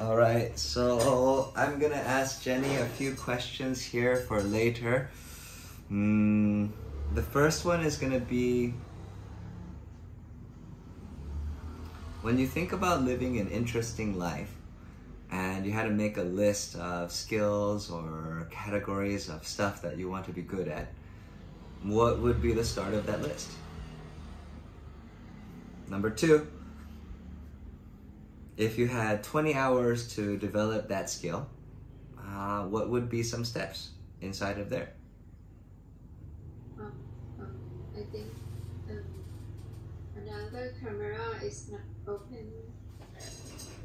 All right, so I'm gonna ask Jenny a few questions here for later. Mm, the first one is gonna be when you think about living an interesting life and you had to make a list of skills or categories of stuff that you want to be good at, what would be the start of that list? Number two, if you had 20 hours to develop that skill, uh, what would be some steps inside of there? Um, um, I think um, another camera is not open.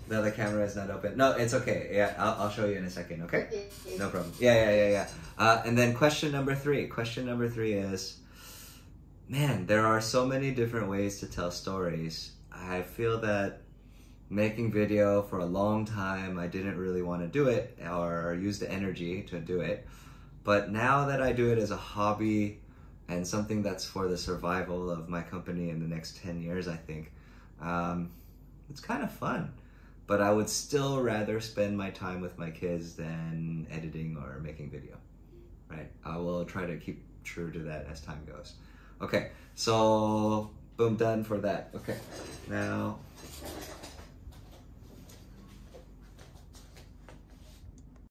The other camera is not open. No, it's okay. Yeah, I'll, I'll show you in a second, okay? Okay. No problem. Yeah, yeah, yeah, yeah. Uh, and then question number three. Question number three is, man, there are so many different ways to tell stories. I feel that making video for a long time, I didn't really want to do it or use the energy to do it. But now that I do it as a hobby and something that's for the survival of my company in the next 10 years, I think, um, it's kind of fun. But I would still rather spend my time with my kids than editing or making video, right? I will try to keep true to that as time goes. Okay, so boom, done for that. Okay, now